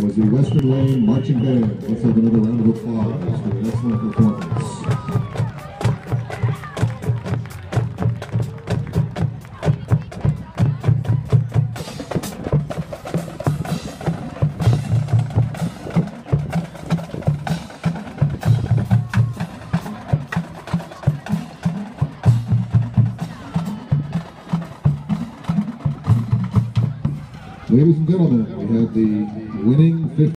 Was the Western Lane Marching Band. Let's have another round of applause for an excellent performance. Ladies and gentlemen, we have the winning 50.